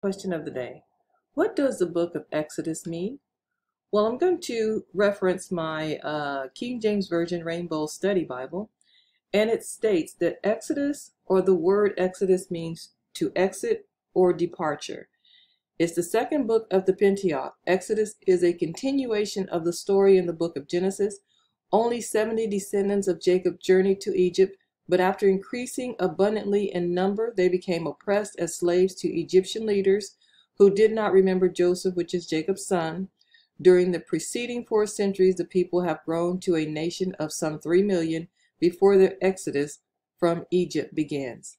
Question of the day. What does the book of Exodus mean? Well, I'm going to reference my uh, King James Version Rainbow Study Bible, and it states that Exodus, or the word Exodus, means to exit or departure. It's the second book of the Pentateuch. Exodus is a continuation of the story in the book of Genesis. Only 70 descendants of Jacob journeyed to Egypt, but after increasing abundantly in number, they became oppressed as slaves to Egyptian leaders who did not remember Joseph, which is Jacob's son. During the preceding four centuries, the people have grown to a nation of some 3 million before their exodus from Egypt begins.